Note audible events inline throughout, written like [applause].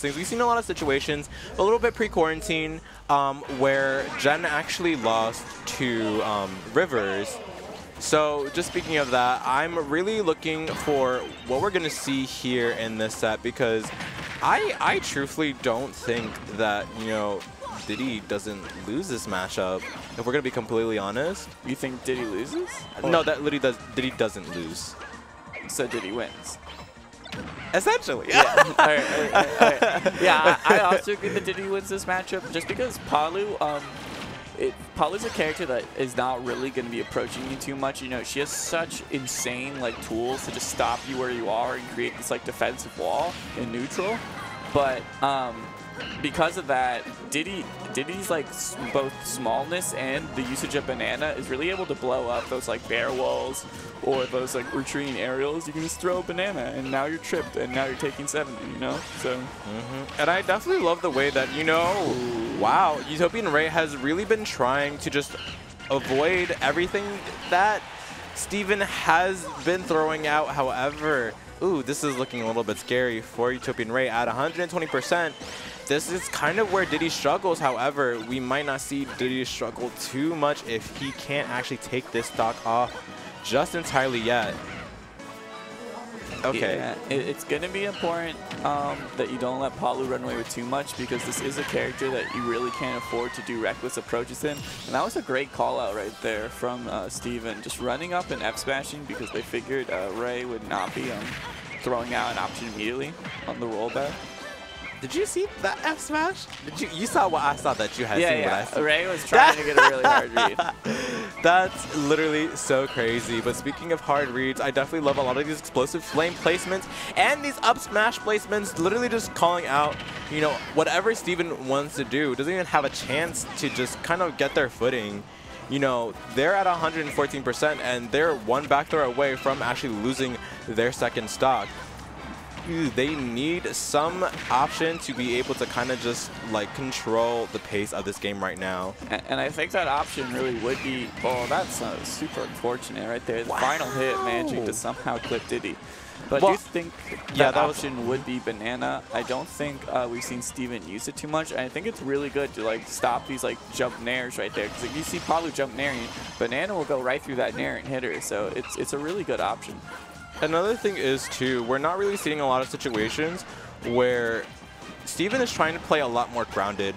things. We've seen a lot of situations, a little bit pre-quarantine, um, where Jen actually lost to um, Rivers. So just speaking of that, I'm really looking for what we're going to see here in this set because I, I truthfully don't think that, you know, Diddy doesn't lose this matchup, if we're going to be completely honest. You think Diddy loses? No, that Diddy, does, Diddy doesn't lose. So Diddy wins. Essentially. Yeah. [laughs] all right, all right, all right. Yeah, I, I also agree that Diddy wins this matchup just because Palu, um, it, Palu's a character that is not really going to be approaching you too much. You know, she has such insane like tools to just stop you where you are and create this like defensive wall in neutral. But um, because of that, Diddy Diddy's like both smallness and the usage of banana is really able to blow up those like bair walls or those like retreating aerials. You can just throw a banana and now you're tripped and now you're taking 70, you know? So mm-hmm. And I definitely love the way that, you know, wow, Utopian Ray has really been trying to just avoid everything that Steven has been throwing out. However, ooh, this is looking a little bit scary for Utopian Ray at 120%. This is kind of where Diddy struggles. However, we might not see Diddy struggle too much if he can't actually take this stock off just entirely yet. Okay. Yeah, it, it's going to be important um, that you don't let Palu run away with too much because this is a character that you really can't afford to do reckless approaches in. And that was a great call out right there from uh, Steven. Just running up and F smashing because they figured uh, Ray would not be um, throwing out an option immediately on the rollback. Did you see that F smash? Did you you saw what I saw that you had Yeah, seen what I yeah. saw? Ray was trying to get a really hard read. [laughs] That's literally so crazy. But speaking of hard reads, I definitely love a lot of these explosive flame placements and these up smash placements, literally just calling out, you know, whatever Steven wants to do. Doesn't even have a chance to just kind of get their footing. You know, they're at 114% and they're one back throw away from actually losing their second stock. They need some option to be able to kind of just like control the pace of this game right now. And, and I think that option really would be, oh, that's uh, super unfortunate right there. The final hit managing to somehow clip Diddy. But I do think that, yeah, that was- option would be banana. I don't think uh, we've seen Steven use it too much. And I think it's really good to like stop these like jump nairs right there. Because if you see Palu jump nairing, banana will go right through that nair and hit her. So it's, it's a really good option. Another thing is too, we're not really seeing a lot of situations where Steven is trying to play a lot more grounded.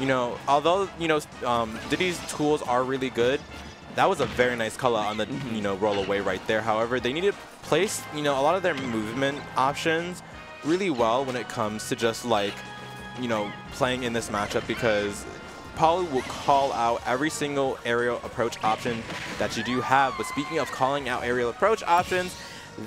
You know, although, you know, um, Diddy's tools are really good, that was a very nice color on the, you know, roll away right there. However, they need to place, you know, a lot of their movement options really well when it comes to just like, you know, playing in this matchup because Palu will call out every single aerial approach option that you do have. But speaking of calling out aerial approach options,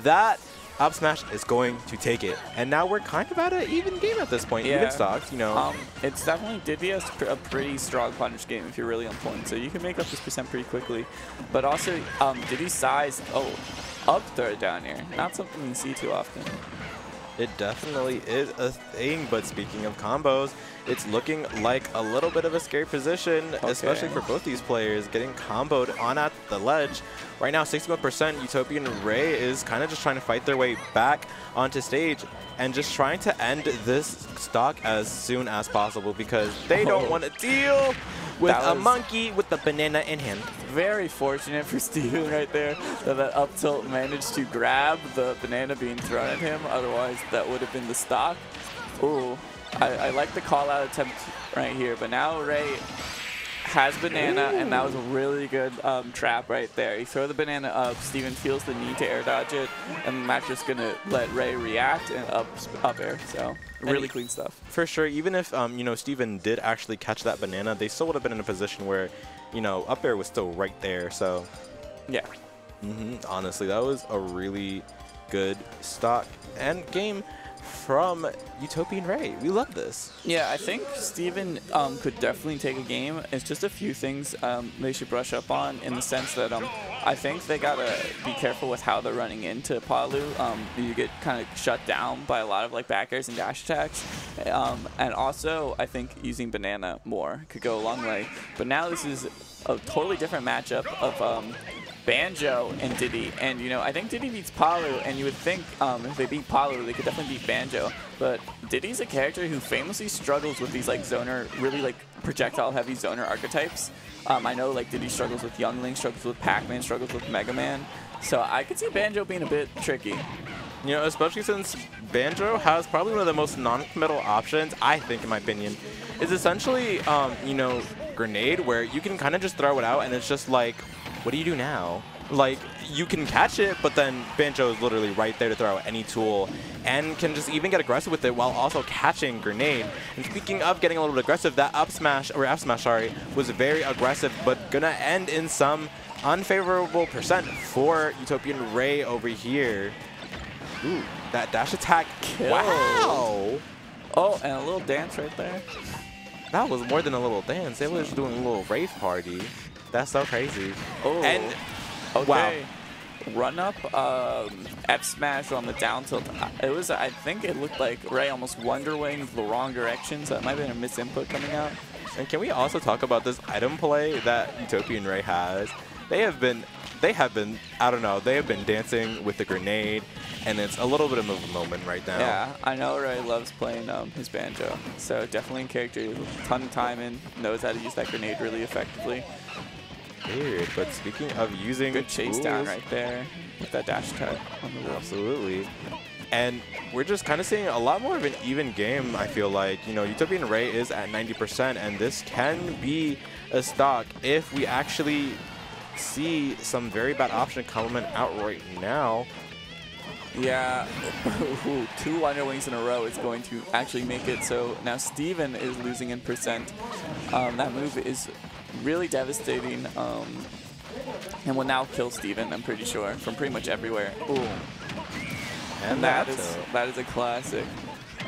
that up smash is going to take it. And now we're kind of at an even game at this point. Even Yeah. stocks, you know. Um, it's definitely Diddy has pr- a pretty strong punish game if you're really on point, so you can make up this percent pretty quickly. But also, um, Diddy's size, oh, up throw down here, not something you see too often. It definitely is a thing, but speaking of combos, it's looking like a little bit of a scary position, especially for both these players, getting comboed on at the ledge. Right now, 61% Utopian Ray is kind of just trying to fight their way back onto stage and just trying to end this stock as soon as possible because they don't Oh. want to deal with a monkey with the banana in him. Very fortunate for [laughs] Steven right there that that up tilt managed to grab the banana being thrown at him. Otherwise, that would have been the stock. Ooh, I, I like the call out attempt right here, but now Ray has banana, and that was a really good um, trap right there. You throw the banana up, Steven feels the need to air dodge it, and match is going to let Ray react and up, up air. So, really clean stuff. For sure, even if um, you know Steven did actually catch that banana, they still would have been in a position where, you know, up air was still right there. So Yeah. hmm Honestly, that was a really good stock and game from Utopian Ray. We love this. Yeah, I think Steven um, could definitely take a game. It's just a few things um, they should brush up on in the sense that um, I think they gotta be careful with how they're running into Palu. Um, you get kind of shut down by a lot of like back airs and dash attacks. Um, and also, I think using banana more could go a long way. But now this is a totally different matchup of um, Banjo and Diddy. And, you know, I think Diddy beats Palu, and you would think um, if they beat Palu, they could definitely beat Banjo. But Diddy's a character who famously struggles with these, like, zoner, really, like, projectile-heavy zoner archetypes. Um, I know, like, Diddy struggles with Young Link, struggles with Pac-Man, struggles with Mega Man. So I could see Banjo being a bit tricky. You know, especially since Banjo has probably one of the most non-committal options, I think, in my opinion, is essentially, um, you know, Grenade, where you can kind of just throw it out, and it's just like, what do you do now? Like, you can catch it, but then Banjo is literally right there to throw out any tool and can just even get aggressive with it while also catching Grenade. And speaking of getting a little bit aggressive, that up smash, or F smash, sorry, was very aggressive, but gonna end in some unfavorable percent for Utopian Ray over here. Ooh, that dash attack. Kill. Wow! Oh, and a little dance right there. That was more than a little dance. They was just doing a little rave party. That's so crazy. Oh. And Okay. Run up, um, F smash on the down tilt. It was, I think it looked like Ray almost Wonder Winged the wrong direction, so it might have been a misinput coming out. And can we also talk about this item play that Utopian Ray has? They have been, they have been, I don't know, they have been dancing with the grenade, and it's a little bit of a moment right now. Yeah, I know Ray loves playing um, his banjo, so definitely a character ton of time and knows how to use that grenade really effectively. Weird, but speaking of using Good chase down right there with that dash attack on the wall. Absolutely. And we're just kind of seeing a lot more of an even game, I feel like. You know, Utopian Ray is at 90%, and this can be a stock if we actually see some very bad option coming out right now. Yeah, [laughs] Ooh, two Wonder Wings in a row is going to actually make it. So now Steven is losing in percent. Um, that move is really devastating um, and will now kill Steven, I'm pretty sure, from pretty much everywhere. Ooh, and that that's is a- that is a classic.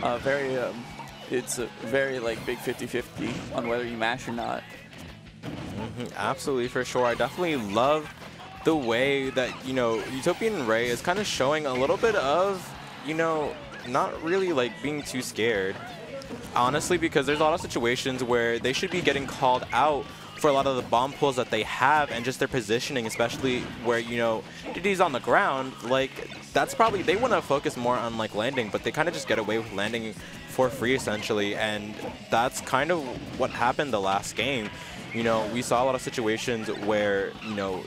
Uh, very, um, it's a very like big 50-50 on whether you mash or not. Mhm, Absolutely, for sure. I definitely love the way that, you know, Utopian Ray is kind of showing a little bit of, you know, not really like being too scared. Honestly, because there's a lot of situations where they should be getting called out for a lot of the bomb pulls that they have and just their positioning, especially where, you know, Diddy's on the ground. Like, that's probably, they want to focus more on like landing, but they kind of just get away with landing for free essentially. And that's kind of what happened the last game. You know, we saw a lot of situations where, you know,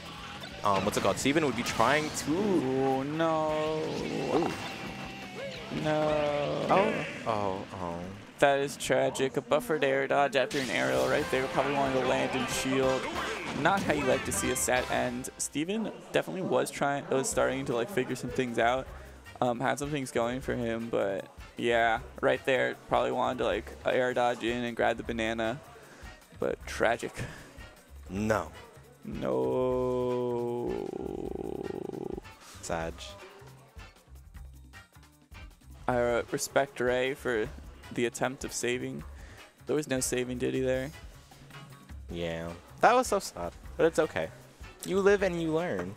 um, what's it called? Steven would be trying to. Oh no. No. Oh, oh, oh. That is tragic. A buffered air dodge after an aerial right there. Probably wanted to land and shield. Not how you like to see a set end. Steven definitely was trying, was starting to like figure some things out. Um, had some things going for him, but yeah, right there. Probably wanted to like air dodge in and grab the banana, but tragic. No. No. Sag. I uh, respect Ray for the attempt of saving. There was no saving Diddy there. Yeah. That was so sad, but it's okay. You live and you learn.